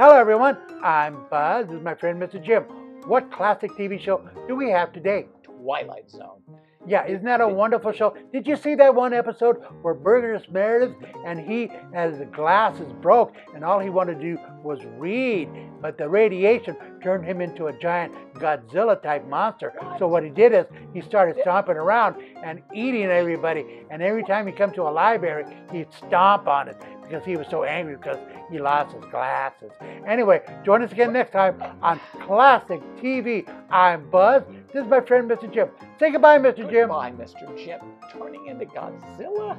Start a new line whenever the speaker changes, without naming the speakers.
Hello, everyone. I'm Buzz. This is my friend, Mr. Jim. What classic TV show do we have today?
Twilight Zone.
Yeah, isn't that a wonderful show? Did you see that one episode where Burgess Meredith and he, as the glasses broke, and all he wanted to do was read, but the radiation turned him into a giant Godzilla type monster. So what he did is he started stomping around and eating everybody, and every time he come to a library, he'd stomp on it because he was so angry because he lost his glasses. Anyway, join us again next time on Classic TV. I'm Buzz. This is my friend, Mr. Jim. Say goodbye, Mr. Jim.
Goodbye, Mr. Jim. Turning into Godzilla?